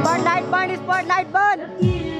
Spotlight, light burn, burn, burn.